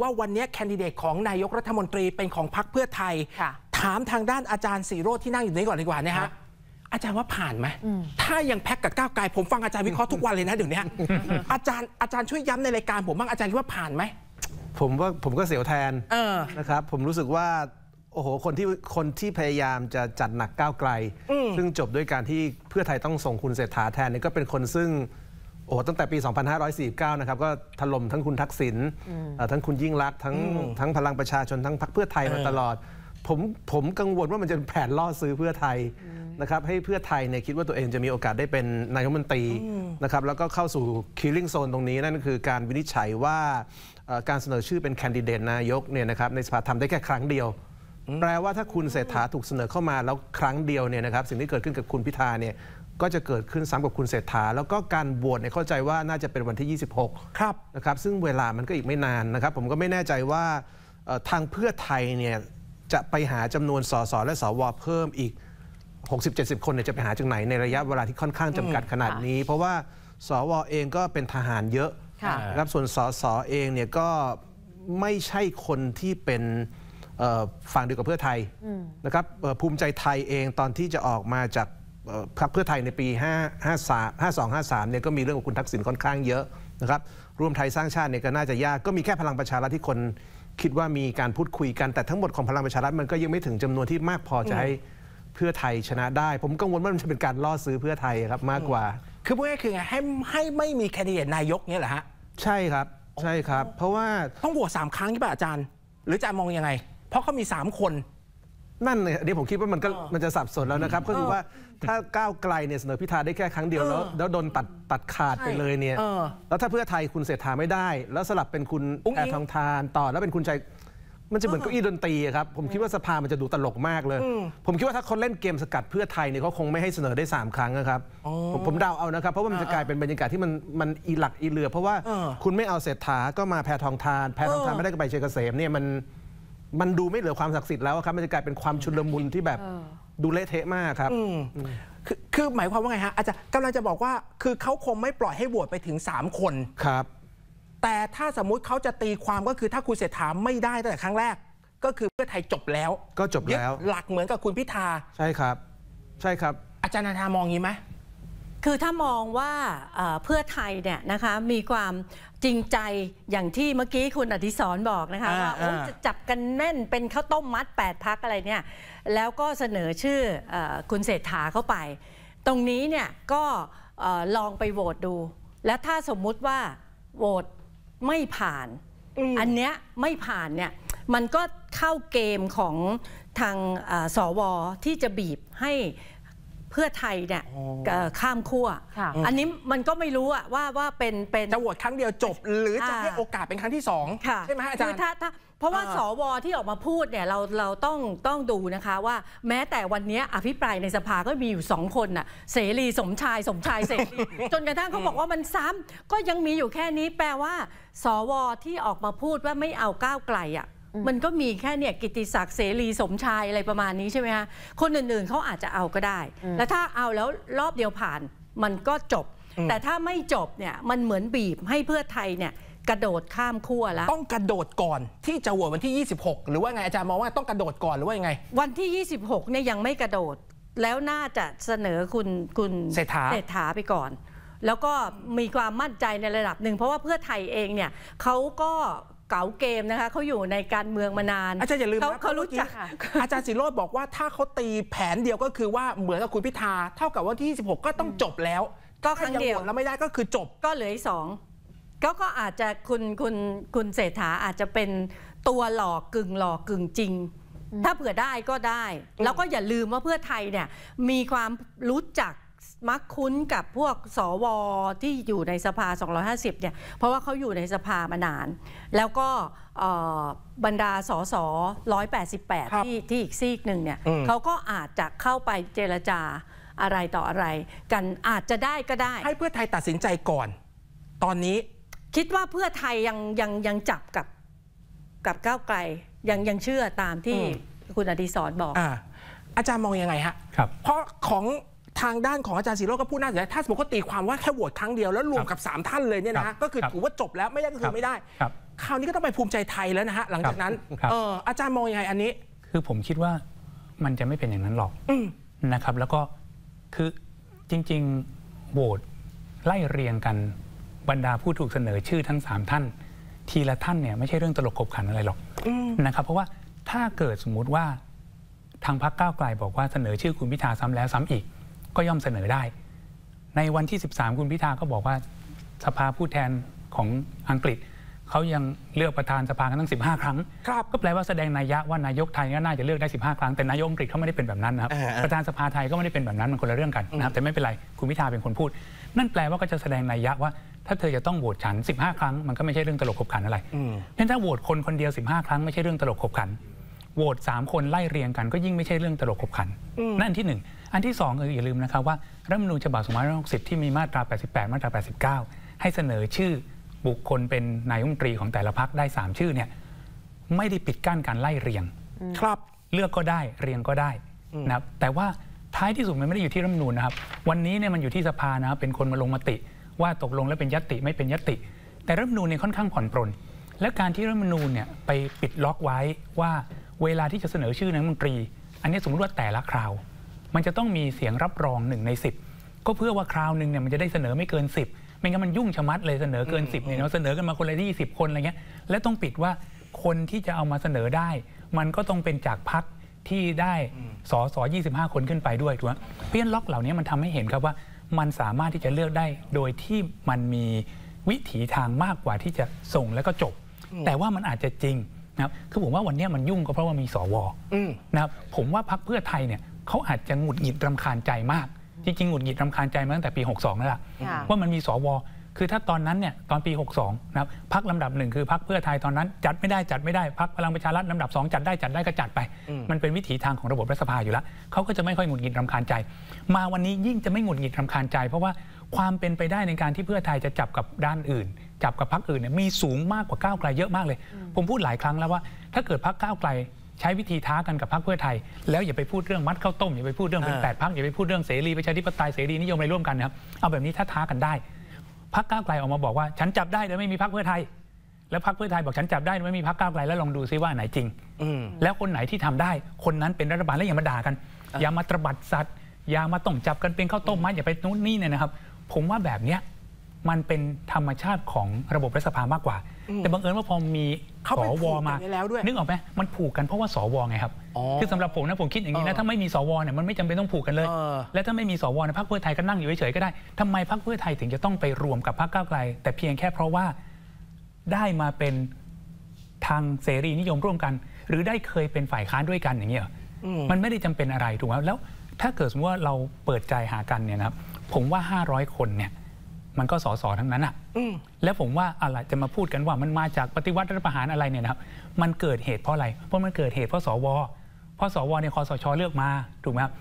ว่าวันนี้แคนดิเดตของนายกรัฐมนตรีเป็นของพรรคเพื่อไทยค่ะถามทางด้านอาจารย์สีโรจน์ที่นั่งอยู่นี้ก่อนดีกว่านะฮะอาจารย์ว่าผ่านไหมถ้ายังแพ็กกับก้าวไกลผมฟังอาจารย์วิเคราะห์ทุกวันเลยนะเดี๋ยวนี้อาจารย์อาจารย์ช่วยย้ำในรายการผมบ้างอาจารย์คิดว่าผ่านไหมผมว่าผมก็เสียวแทนเออนะครับ ผมรู้สึกว่าโอ้โหคนที่คนที่พยายามจะจัดหนักก้าวไกล ซึ่งจบด้วยการที่เพื่อไทยต้องส่งคุณเศรษฐาแทนเนี่ยก็เป็นคนซึ่ง โอ้โหตั้งแต่ปี 2549 นะครับ ก็ถล่มทั้งคุณทักษิณเอ่อทั้งคุณยิ่งรักษณ์ทั้งทั้งพลังประชาชนทั้งพรรคเพื่อไทยมาตลอด ผมผมกังวลว่ามันจะเป็นแผนล่อซื้อเพื่อไทยนะครับให้เพื่อไทยเนี่ยคิดว่าตัวเองจะมีโอกาสได้เป็นนายกรัฐมนตรีนะครับแล้วก็เข้าสู่ killing zone ตรงนี้นั่นก็คือการวินิจฉัยว่าเอ่อการเสนอชื่อเป็นแคนดิเดตนายกเนี่ยนะครับในสภาทำได้แค่ครั้งเดียวแปลว่าถ้าคุณเศรษฐาถูกเสนอเข้ามาแล้วครั้งเดียวเนี่ยนะครับสิ่งที่เกิดขึ้นกับคุณพิธาเนี่ย ก็จะเกิดขึ้นซ้ำกับคุณเศรษฐา แล้วก็การโหวตเนี่ยเข้าใจว่าน่าจะเป็นวันที่ 26 ครับนะครับซึ่งเวลามันก็อีกไม่นานนะครับ ผมก็ไม่แน่ใจว่าเอ่อทางเพื่อไทยเนี่ยจะไปหาจำนวนสสและสวเพิ่มอีก 60-70 คนเนี่ยจะไปหาจากไหนในระยะเวลาที่ค่อนข้างจำกัดขนาดนี้ เพราะว่าสวเองก็เป็นทหารเยอะค่ะนะครับส่วนสสเองเนี่ยก็ไม่ใช่คนที่เป็นเอ่อฝั่งเดียวกับเพื่อไทยนะครับเอ่อภูมิใจไทยเองตอนที่จะออกมาจากเอ่อ พรรคเพื่อไทยในปี5 53 52 53 เนี่ยก็มีเรื่องของคุณทักษิณค่อนข้างเยอะนะครับรวมไทยสร้างชาติเนี่ยก็น่าจะยากก็มีแค่พลังประชารัฐที่คนคิดว่ามีการพูดคุยกันแต่ทั้งหมดของพลังประชารัฐมันก็ยังไม่ถึงจำนวนที่มากพอจะให้เพื่อไทยชนะได้ ผมกังวลว่ามันจะเป็นการล่อซื้อเพื่อไทยครับมากกว่า คือพูดง่ายๆคือไงให้ให้ไม่มีแคนดิเดตนายกเนี่ยเหรอฮะใช่ครับใช่ครับ เพราะว่าต้องโหวตสามครั้งใช่ป่ะอาจารย์ หรืออาจารย์มองยังไง เพราะเขามีสามคน นั่นเนี่ยเดี๋ยวผมคิดว่ามันก็เออมันจะสับสนแล้วนะครับ ก็คือว่าถ้าก้าวไกลเนี่ยเสนอพิธาได้แค่ครั้งเดียวแล้วเออแล้วโดนตัดตัดขาดใช่ไปเลยเนี่ยเออแล้วถ้าเพื่อไทยคุณเศรษฐาไม่ได้ แล้วสลับเป็นคุณอุ๊งอิ๊แองร์ทองทานต่อแล้วเป็นคุณชัยมันจะเหมือนเก้าอี้ดนตรีอะครับ ผมคิดว่าสภามันจะดูตลกมากเลย ผมคิดว่าถ้าเขาเล่นเกมสกัดเพื่อไทยเนี่ยเขาคงไม่ให้เสนอได้สามครั้งนะครับผมผมเดาเอานะครับ เพราะว่ามันจะกลายเป็นบรรยากาศที่มันมันอีหลักอีเหลือ เพราะว่าเออคุณไม่เอาเศรษฐาก็มาแพทองทาน แพทองทานเออไม่ได้ก็ไปเชยเกษมเนี่ยมัน มันดูไม่เหลือความศักดิ์สิทธิ์แล้วครับมันจะกลายเป็นความชุลมุนที่แบบดูเละเทะมากครับคือคือหมายความว่าไงฮะอาจารย์กำลังจะบอกว่าคือเขาคงไม่ปล่อยให้โหวตไปถึง 3 คนครับ แต่ถ้าสมมุติเขาจะตีความก็คือถ้าคุณเศรษฐาไม่ได้ตั้งแต่ครั้งแรก ก็คือเพื่อไทยจบแล้ว ก็จบแล้วยึดหลักเหมือนกับคุณพิธาใช่ครับ ใช่ครับ อาจารย์นาธามองงี้ไหม คือถ้ามองว่าเอ่อเพื่อไทยเนี่ยนะคะมีความจริงใจอย่างที่เมื่อกี้คุณอดิศรบอกนะคะอ่าว่าโอ้อ่าจะจับกันแน่นเป็นข้าวต้มมัด 8 พักอะไรเนี่ยแล้วก็เสนอชื่อเออคุณเศรษฐาเข้าไป ตรงนี้เนี่ยก็เอ่อลองไปโหวตดู และถ้าสมมุติว่าโหวตไม่ผ่านอันเนี้ยไม่ผ่านเนี่ยมันก็เข้าเกมของทางเอ่อสวที่จะบีบให้ เพื่อไทยเนี่ยเอ่อข้ามขั้วค่ะอันนี้มันก็ไม่รู้อะว่าว่าเป็นเป็นจะโหวตครั้งเดียวจบ หรือจะอ่าให้โอกาสเป็นครั้งที่สองค่ะใช่ไหมฮะอาจารคืย์ถ้าถ้าเพราะว่าอ่าสวที่ออกมาพูดเนี่ยเราเราต้องต้องดูนะคะว่าแม้แต่วันเนี้ยอภิปรายในสภาก็มีอยู่สองคนน่ะเสรีสมชายสมชายเสรีจนกระทั่งเขาบอกว่ามันซ้ำก็ยังมีอยู่แค่นี้แปลว่า สวที่ออกมาพูดว่าไม่เอาก้าวไกลอะ มันก็มีแค่เนี่ยกิติศักดิ์เสรีสมชายอะไรประมาณนี้ใช่ไหมคะคนอื่นๆเขาอาจจะเอาก็ได้ แล้วถ้าเอาแล้วรอบเดียวผ่านมันก็จบ แต่ถ้าไม่จบเนี่ยมันเหมือนบีบให้เพื่อไทยเนี่ยกระโดดข้ามขั้วแล้ว ต้องกระโดดก่อนที่จะโหวตวันที่ 26 หรือว่าไงอาจารย์มองว่าต้องกระโดดก่อนหรือว่ายังไง วันที่ 26เนี่ยยังไม่กระโดด แล้วน่าจะเสนอคุณคุณเศรษฐาเศรษฐาไปก่อน แล้วก็มีความมั่นใจในระดับหนึ่ง เพราะว่าเพื่อไทยเองเนี่ยเขาก็ เก๋าเกมนะคะเขาอยู่ในการเมืองมานาน อาจารย์อย่าลืมเขานะเขารู้จัก อาจารย์สิโรธบอกว่าถ้าเขาตีแผนเดียวก็คือว่าเหมือนกับคุณพิธาเท่ากับว่าที่26ก็ต้องจบแล้ว ก็ครั้งเดียวถ้าโหตแล้วไม่ได้ก็คือจบก็เหลืออีกสองก็ก็อาจจะคุณคุณคุณเศรษฐาอาจจะเป็นตัวหลอกกึ่งหลอกกึ่งจริง ถ้าเผื่อได้ก็ได้ แล้วก็อย่าลืมว่าเพื่อไทยเนี่ยมีความรู้จัก มักคุ้นกับพวกสวที่อยู่ในสภา 250 เนี่ย เพราะว่าเขาอยู่ในสภามานาน แล้วก็เอ่อบรรดาสสครับ188 ที่ที่อีกซีกหนึ่งเนี่ยอืมเขาก็อาจจะเข้าไปเจรจาอะไรต่ออะไร กันอาจจะได้ก็ได้ ให้เพื่อไทยตัดสินใจก่อน ตอนนี้คิดว่าเพื่อไทยยังยังยังจับกับกับก้าวไกลยังยังเชื่อตามที่อืมคุณอดิศรบอกอ่าอาจารย์มองยังไงฮะครับเพราะของ ทางด้านของอาจารย์สิโรจน์ก็พูดน่าสนใจถ้าสมมติเขาตีความว่าแค่โหวตครั้งเดียวแล้วรวมกับ 3 ท่านเลยเนี่ยครันะบก็คือครับถือว่าจบแล้วไม่ได้ก็คือไม่ได้ครับคราวนี้ก็ต้องไปภูมิใจไทยแล้วนะฮะหลังจากนั้นครับเอออาจารย์มองยังไงอันนี้ คือผมคิดว่ามันจะไม่เป็นอย่างนั้นหรอกอืมนะครับ แล้วก็คือจริง ๆโหวตไล่เรียงกันบรรดาผู้ถูกเสนอชื่อทั้ง 3 ท่าน ทีละท่านเนี่ยไม่ใช่เรื่องตลกขบขันอะไรหรอกนะครับเพราะว่าถ้าเกิดสมมุติว่าทางพรรคก้าวไกลบอกว่าเสนอชื่อคุณพิธาซ้ำแล้วซ้ำอีก ก็ย่อมเสนอได้ ในวันที่ 13 คุณพิธาก็บอกว่าสภาผู้แทนของอังกฤษเขายังเลือกประธานสภากันตั้ง 15 ครั้งครับก็แปลว่าแสดงนัยยะว่านายกไทยก็น่าจะเลือกได้ 15 ครั้ง แต่นายกอังกฤษเขาไม่ได้เป็นแบบนั้นนะครับอ่าๆประธานสภาไทยก็ไม่ได้เป็นแบบนั้น มันคนละเรื่องกันนะครับ แต่ไม่เป็นไร คุณพิธาเป็นคนพูด นั่นแปลว่าก็จะแสดงนัยยะว่า ถ้าเธอจะต้องโหวตฉัน 15 ครั้ง มันก็ไม่ใช่เรื่องตลกขบขันอะไรงั้นถ้าโหวตคนคนเดียว 15 ครั้งไม่ใช่เรื่องตลกขบขัน โหวตสามคนไล่เรียงกันก็ยิ่งไม่ใช่เรื่องตลกขบขัน นั่นอันที่หนึ่ง อันที่สองคืออย่าลืมนะครับว่ารัฐธรรมนูญฉบับ2560 ที่มีมาตรา 88 มาตรา 89 ให้เสนอชื่อบุคคลเป็นนายกรัฐมนตรีของแต่ละพักได้ 3 ชื่อเนี่ยไม่ได้ปิดกั้นการไล่เรียง ครับเลือกก็ได้เรียงก็ได้นะครับแต่ว่าท้ายที่สุดมันไม่ได้อยู่ที่รัฐธรรมนูญนะครับ วันนี้เนี่ยมันอยู่ที่สภานะครับเป็นคนมาลงมติ ว่าตกลงแล้วเป็นยติไม่เป็นยติ แต่รัฐธรรมนูญเนี่ยค่อนข้างผ่อนปรนและการที่รัฐธรรมนูญเนี่ยไปปิดล็อกไว้ว่าเวลาที่จะเสนอชื่อนายกรัฐมนตรี อันนี้สมมติว่าแต่ละคราว มันจะต้องมีเสียงรับรองหนึ่งใน 10 ก็เพื่อว่าคราวหนึ่งเนี่ยมันจะได้เสนอไม่เกิน 10 ไม่งั้นมันยุ่งชะมัดเลยเสนอเกิน 10เนี่ยเนาะเสนอกันมาคนละยี่สิบคนอะไรเงี้ยและต้องปิดว่าคนที่จะเอามาเสนอได้ มันก็ต้องเป็นจากพักที่ได้สอสอ25 คนขึ้นไปด้วยถูกไหมเพราะฉะนั้นล็อกเหล่านี้มันทำให้เห็นครับว่ามันสามารถที่จะเลือกได้โดยที่มันมีวิถีทางมากกว่าที่จะส่งแล้วก็จบ แต่ว่ามันอาจจะจริงนะครับคือผมว่าวันนี้มันยุ่งก็เพราะว่ามีสวอืมนะครับผมว่าพักเพื่อไทยเนี่ย เขาอาจจะหงุดหงิดรำคาญใจมากจริงๆหงุดหงิดรำคาญใจมาตั้งแต่ปี 62 แล้วล่ะค่ะว่ามันมีสวคือถ้าตอนนั้นเนี่ยตอนปี 62 นะครับพักลำดับหนึ่งคือพักเพื่อไทยตอนนั้น จัดไม่ได้จัดไม่ได้พักพลังประชารัฐลำดับสองจัดได้จัดได้ก็จัดไป มันเป็นวิถีทางของระบบรัฐสภาอยู่แล้วเขาก็จะไม่ค่อยหงุดหงิดรำคาญใจ มาวันนี้ยิ่งจะไม่หงุดหงิดรำคาญใจ เพราะว่าความเป็นไปได้ในการที่เพื่อไทยจะจับกับด้านอื่น จับกับพักอื่นเนี่ยมีสูงมากกว่าก้าวไกลเยอะมากเลย ผมพูดหลายครั้งแล้วว่า ถ้าเกิดพักก้าวไกล ใช้วิธีท้ากันกับพรรคเพื่อไทย แล้วอย่าไปพูดเรื่องมัดข้าวต้มอย่าไปพูดเรื่องเป็นอ่าแปดพรรคอย่าไปพูดเรื่องเสรีประชาธิปไตยเสรีนิยมอะไรร่วมกันนะครับเอาแบบนี้ถ้าท้ากันได้พรรคก้าวไกลออกมาบอกว่าฉันจับได้โดยไม่มีพรรคเพื่อไทย แล้วพรรคเพื่อไทยบอกฉันจับได้โดยไม่มีพรรคก้าวไกลแล้วลองดูซิว่าอันไหนจริงอืมแล้วคนไหนที่ทำได้คนนั้นเป็นรัฐบาลแล้วอย่ามาด่ากัน อย่ามาตระบัดสัตว์อย่ามาต้องจับกันเป็นข้าวต้มมัดอย่าไปนู้นนี่เนี่ยนะครับ ผมว่าแบบเนี้ย มันเป็นธรรมชาติของระบบรัฐสภามากกว่า แต่บังเอิญว่าพอมีเขาสไปผูวกกันมาไว้แล้วด้วยนึกออกไหมมันผูกกันเพราะว่าสวไงครับอ๋อคือสำหรับผมนะผมคิดอย่างนี้เอนะอถ้าไม่มีสวเนี่ยมันไม่จำเป็นต้องผูกกันเลยเออและถ้าไม่มีสวเนี่ยพรรคเพื่อไทยก็นั่งอยู่เฉยๆก็ได้ทำไมพรรคเพื่อไทยถึงจะต้องไปรวมกับพรรคก้าวไกล แต่เพียงแค่เพราะว่าได้มาเป็นทางเสรีนิยมร่วมกัน หรือได้เคยเป็นฝ่ายค้านด้วยกันอย่างเงี้ยเหรออมันไม่ได้จำเป็นอะไรถูกไหมแล้วถ้าเกิดสมมติว่าเราเปิดใจหากันเนี่ยนะครับผมว่า 500 คนเนี่ย มันก็สอสอทั้งนั้นอะอืมแล้วผมว่าอะไรจะมาพูดกันว่ามันมาจากปฏิวัติรัฐประหารอะไรเนี่ยนะครับ มันเกิดเหตุเพราะอะไร เพราะมันเกิดเหตุเพราะสวเพราะสวเนี่ยคอสชเลือกมาถูกไหมครับ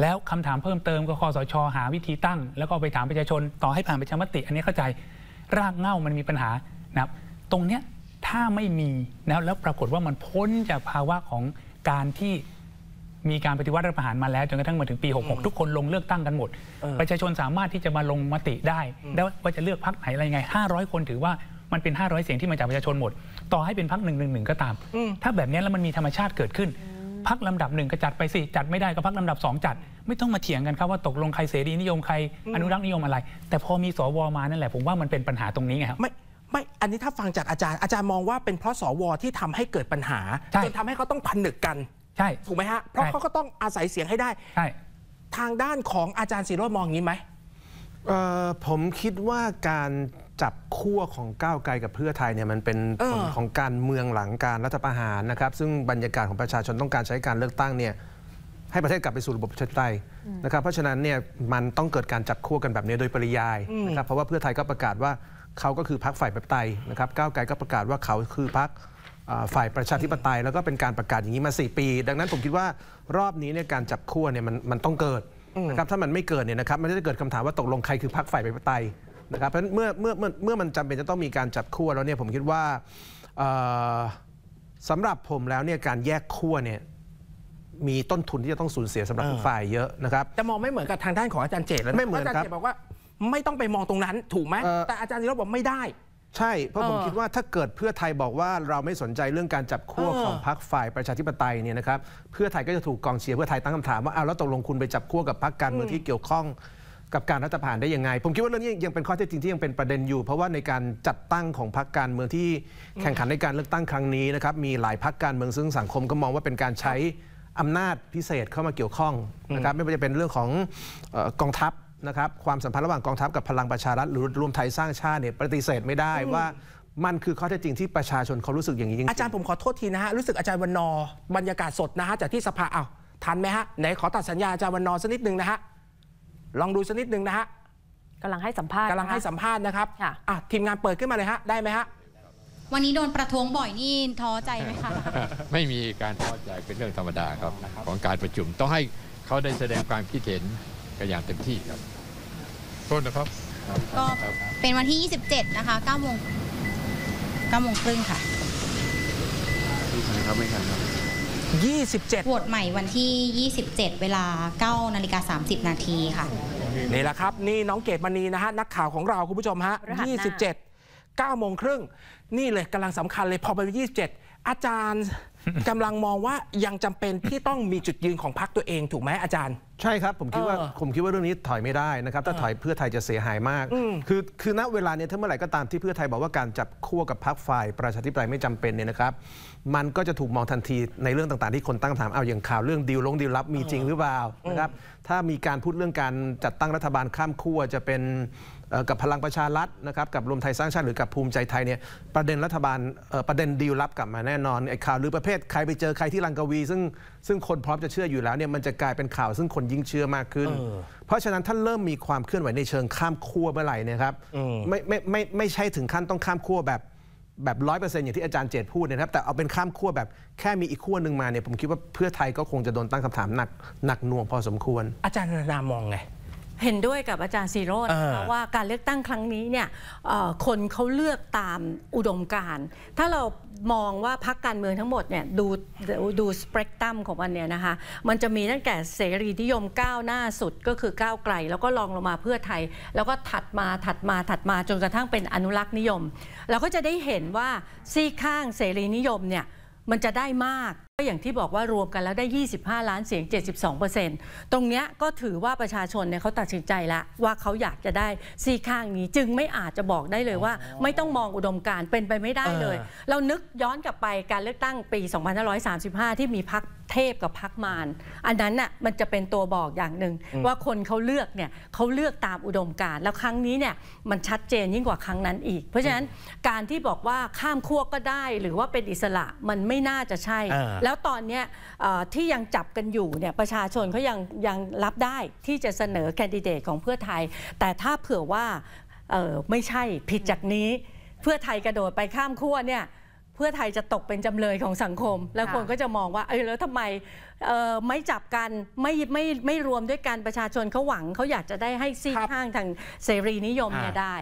แล้วคำถามเพิ่มเติมก็คอสชหาวิธีตั้ง แล้วก็เอาไปถามประชาชนต่อให้ผ่านประชามติ อันนี้เข้าใจรากเหง้ามันมีปัญหานะครับ ตรงเนี้ยถ้าไม่มีนะแล้วปรากฏว่ามันพ้นจากภาวะของการที่ มีการปฏิวัติรัฐประหารมาแล้วจนกระทั่งมาถึงปี 66 ทุกคนลงเลือกตั้งกันหมด ประชาชนสามารถที่จะมาลงมติได้ได้ว่าจะเลือกพรรคไหนอะไรยังไง 500 คนถือว่ามันเป็น 500 เสียงที่มาจากประชาชนหมด ต่อให้เป็นพรรคหนึ่งหนึ่งหนึ่งก็ตาม ถ้าแบบนี้แล้วมันมีธรรมชาติเกิดขึ้นพรรคลำดับหนึ่งก็จัดไปสิ จัดไม่ได้ก็พรรคลำดับสองจัด ไม่ต้องมาเถียงกันครับว่าตกลงใครเสรีนิยมใครอนุรักษ์นิยมอะไร แต่พอมีสวมานั่นแหละผมว่ามันเป็นปัญหาตรงนี้ไงครับไม่ไม่อันนี้ถ้าฟังจากอาจารย์อาจารย์มองว่าเป็นเพราะสวที่ทำให้เกิดปัญหาใช่จนทำให้เขาต้องผนึกกัน ใช่ ถูกไหมฮะ เพราะใช่เขาก็ต้องอาศัยเสียงให้ได้ ใช่ ทางด้านของอาจารย์ศิโรจน์มองอย่างนี้ไหม เอ่อผมคิดว่าการจับขั้วของก้าวไกลกับเพื่อไทยเนี่ยมันเป็นผลเออของการเมืองหลังการรัฐประหารนะครับ ซึ่งบรรยากาศของประชาชนต้องการใช้การเลือกตั้งเนี่ยให้ประเทศกลับไปสู่ระบบประชาธิปไตยนะครับเพราะฉะนั้นเนี่ยมันต้องเกิดการจับขั้วกันแบบนี้โดยปริยายนะครับเพราะว่าเพื่อไทยก็ประกาศว่าเขาก็คือพรรคฝ่ายประชาธิปไตยนะครับก้าวไกลก็ประกาศว่าเขาคือพรรคอ่า ฝ่ายประชาธิปไตย แล้วก็เป็นการประกาศอย่างนี้มา 4 ปี ดังนั้นผมคิดว่ารอบนี้เนี่ยการจับขั้วเนี่ยมันมันต้องเกิดนะครับถ้ามันไม่เกิดเนี่ยนะครับมันจะเกิดคำถามว่าตกลงใครคือพรรคฝ่ายประชาธิปไตยนะครับเพราะฉะนั้นเมื่อเมื่อเมื่อเมื่อมันจำเป็นจะต้องมีการจับขั้วแล้วเนี่ยผมคิดว่าเอ่อสำหรับผมแล้วเนี่ยการแยกขั้วเนี่ยมีต้นทุนที่จะต้องสูญเสียสำหรับทุกฝ่ายเยอะนะครับจะมองไม่เหมือนกับทางด้านของอาจารย์เจตแล้วะไม่เหมือนอาจารย์ครับเจตบอกว่าไม่ต้องไปมองตรงนั้นถูกไหมเอ่อแต่อาจารย์ศิโรจน์บอกไม่ได้ ใช่ เพราะผมเออคิดว่าถ้าเกิดเพื่อไทยบอกว่าเราไม่สนใจเรื่องการจับขั้วเออของพรรคฝ่ายประชาธิปไตยเนี่ยนะครับเพื่อไทยก็จะถูกกองเชียร์เพื่อไทยตั้งคำถามว่าอ้าวแล้วตกลงคุณไปจับขั้วกับพรรคการเมืองที่เกี่ยวข้องกับการรัฐประหารได้ยังไง ผมคิดว่าเรื่องนี้ยังเป็นข้อเท็จจริงที่ยังเป็นประเด็นอยู่ เพราะว่าในการจัดตั้งของพรรคการเมืองที่แข่งขันในการเลือกตั้งครั้งนี้นะครับมีหลายพรรคการเมืองซึ่งสังคมก็มองว่าเป็นการใช้อำนาจพิเศษเข้ามาเกี่ยวข้องนะครับไม่ว่าจะเป็นเรื่องของเอ่อกองทัพ นะครับความสัมพันธ์ระหว่างกองทัพกับพลังประชารัฐหรือรวมไทยสร้างชาติเนี่ยปฏิเสธไม่ได้ว่ามันคือข้อเท็จจริงที่ประชาชนเขารู้สึกอย่างนี้จริงๆอาจารย์ผมขอโทษทีนะฮะรู้สึกอาจารย์วันนอร์บรรยากาศสดนะฮะจากที่สภาอ้าวทันไหมฮะไหนขอตัดสัญญาอาจารย์วันนอร์สักนิดหนึ่งนะฮะลองดูสักนิดหนึ่งนะฮะกำลังให้สัมภาษณ์กำลังให้นะคะสัมภาษณ์นะครับค่ะอะทีมงานเปิดขึ้นมาเลยฮะได้ไหมฮะวันนี้โดนประท้วงบ่อยนี่ท้อใจไหมคะไม่มีการท้อใจเป็นเรื่องธรรมดาครับ ของการประชุมต้องให้เขาได้แสดงความคิดเห็นกันอย่างเต็มที่ครับ โทษนะครับ ก็เป็นวันที่ 27 นะคะ9โมง9โมงครึ่งค่ะ27โหวตใหม่วันที่ 27 เวลา9นาฬิกา30 นาทีค่ะ นี่แหละครับ นี่น้องเกดมณีนะฮะ นักข่าวของเราคุณผู้ชมฮะรหัสหน้า27 9โมงครึ่ง นี่เลยกำลังสำคัญเลยพอไป27 อาจารย์กำลังมองว่ายังจำเป็นที่ต้องมีจุดยืนของพรรคตัวเองถูกไหมอาจารย์ ใช่ครับ ผมคิดว่าเออผมคิดว่าเรื่องนี้ถอยไม่ได้นะครับ ถ้าถอยเพื่อไทยจะเสียหายมาก คือคือณเวลาเนี้ถ้าเมื่อไหร่ก็ตามที่เพื่อไทยบอกว่าการจับขั้วกับพรรคฝ่ายประชาธิปไตยไม่จำเป็นเนี่ยนะครับ มันก็จะถูกมองทันทีในเรื่องต่างๆที่คนตั้งคำถามเอาอย่างข่าวเรื่องดีลลงดีลลับมีจริงหรือเปล่านะครับถ้ามีการพูดเรื่องการจัดตั้งรัฐบาลข้ามขั้วจะเป็นเอ่อ กับพลังประชารัฐนะครับกับรวมไทยสร้างชาติหรือกับภูมิใจไทยเนี่ยประเด็นรัฐบาลเอ่อประเด็นดีลลับกลับมาแน่นอนไอ้ข่าวหรือประเภทใครไปเจอใครที่ลังกาวี ซึ่งซึ่งคนพร้อมจะเชื่ออยู่แล้วเนี่ยมันจะกลายเป็นข่าวซึ่งคนยิ่งเชื่อมากขึ้น เพราะฉะนั้นถ้าเริ่มมีความเคลื่อนไหวในเชิงข้ามขั้วเมื่อไหร่เนยครับไม่ไม่ไม่ไม่ใช่ถึงขั้นต้องข้ามขั้วแบบแบบร้อยเปอร์เซ็นต์อย่างที่อาจารย์เจตพูดนะครับแต่เอาเป็นข้ามขั้วแบบแค่มีอีกขั้วหนึ่งมาเนี่ยผมคิดว่าเพื่อไทยก็คงจะโดนตั้งคำถามหนักหนักหน่วงพอสมควร อาจารย์นานามองไง เห็นด้วยกับอาจารย์ซีโรจน์นะคะเออว่าการเลือกตั้งครั้งนี้เนี่ยเอ่อคนเขาเลือกตามอุดมการณ์ถ้าเรามองว่าพักการเมืองทั้งหมดเนี่ยดูดูสเปกตรัมของมันเนี่ยนะคะมันจะมีตั้งแต่เสรีนิยมก้าวหน้าสุดก็คือก้าวไกล แล้วก็ลองลงมาเพื่อไทย แล้วก็ถัดมาถัดมาถัดมาจนกระทั่งเป็นอนุรักษ์นิยม เราก็จะได้เห็นว่าซีกข้างเสรีนิยมเนี่ยมันจะได้มาก ก็อย่างที่บอกว่ารวมกันแล้วได้ 25 ล้านเสียง 72%ตรงเนี้ยก็ถือว่าประชาชนเนี่ยเขาตัดสินใจแล้วว่าเขาอยากจะได้ซีข้างนี้จึงไม่อาจจะบอกได้เลยว่า ไม่ต้องมองอุดมการณ์เป็นไปไม่ได้เลยเออเรานึกย้อนกลับไปการเลือกตั้งปี 2535 ที่มีพักเทพกับพักมารอันนั้นน่ะมันจะเป็นตัวบอกอย่างหนึ่งว่าคนเขาเลือกเนี่ยเขาเลือกตามอุดมการณ์แล้วครั้งนี้เนี่ยมันชัดเจนยิ่งกว่าครั้งนั้นอีก เพราะฉะนั้นการที่บอกว่าข้ามขั้วก็ได้ หรือว่าเป็นอิสระมันไม่น่าจะใช่เออแล้วตอนเนี้ยเอ่อที่ยังจับกันอยู่เนี่ยประชาชนเขายังยังรับได้ที่จะเสนอแคนดิเดตของเพื่อไทย แต่ถ้าเผื่อว่าเอ่อไม่ใช่ผิดจากนี้ เพื่อไทยกระโดดไปข้ามขั้วเนี่ยเพื่อไทยจะตกเป็นจำเลยของสังคม แล้วค่ะคนก็จะมองว่าเออแล้วทำไมเอ่อไม่จับกันไม่ไม่ไม่รวมด้วยกันประชาชนเขาหวังเขาอยากจะได้ให้ซีกครับข้างทางเสรีนิยมเนี่ยอ่าได้